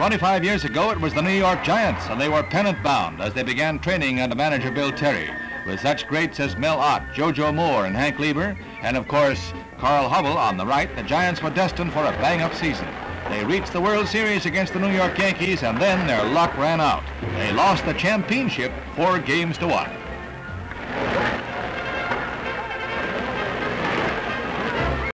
25 years ago, it was the New York Giants, and they were pennant bound as they began training under manager Bill Terry, with such greats as Mel Ott, JoJo Moore, and Hank Leiber, and of course, Carl Hubbell on the right. The Giants were destined for a bang-up season. They reached the World Series against the New York Yankees, and then their luck ran out. They lost the championship four games to one.